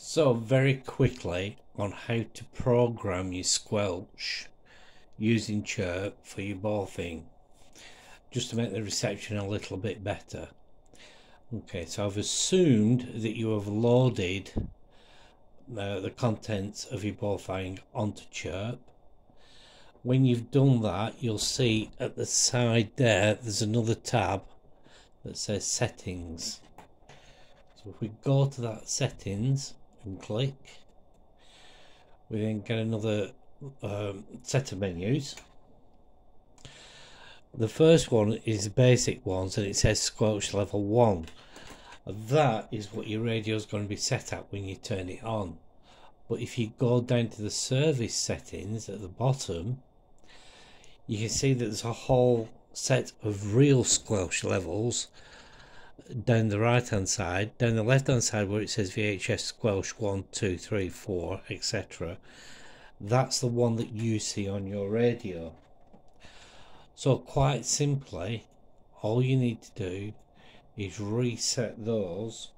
So very quickly on how to program your squelch using CHIRP for your Baofeng just to make the reception a little bit better. Okay, so I've assumed that you have loaded uh, the contents of your Baofeng onto CHIRP. When you've done that, you'll see at the side there, there's another tab that says settings. So if we go to that settings, and click. We then get another um, set of menus. The first one is the basic ones and it says squelch level 1. That is what your radio is going to be set at when you turn it on. But if you go down to the service settings at the bottom, you can see that there's a whole set of real squelch levels down the right hand side, down the left hand side where it says VHF squelch 1, 2, 3, 4, etc. That's the one that you see on your radio. So quite simply, all you need to do is reset those.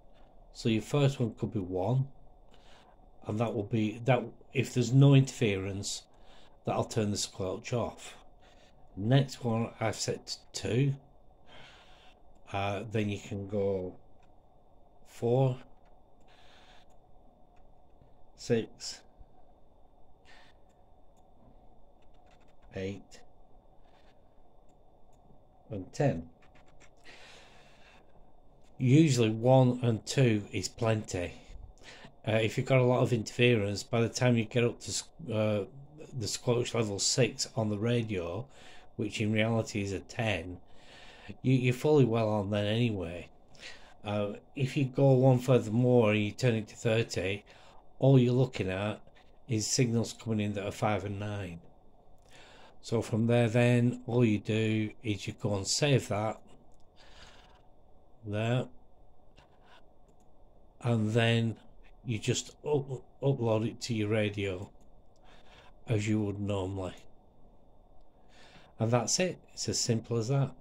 So your first one could be 1 and that will be that if there's no interference that'll turn the squelch off. Next one I've set to 2 uh, then you can go four, six, eight, and ten. Usually one and two is plenty. Uh, if you've got a lot of interference, by the time you get up to uh, the squelch level 6 on the radio, which in reality is a 10, you, you're fully well on then anyway. Uh, if you go one further more and you turn it to 30, all you're looking at is signals coming in that are 5 and 9. So from there then, all you do is you go and save that there and then you just up, upload it to your radio as you would normally and that's it it's as simple as that